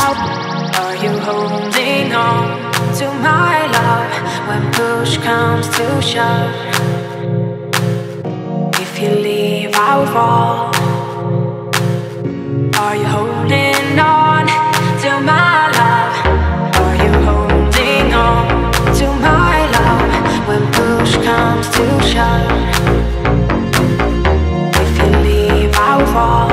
out? Are you holding on to my love when push comes to shove? If you leave, I'll fall. Are you holding on to my love? Are you holding on to my love when push comes to shove? If you leave, I'll fall.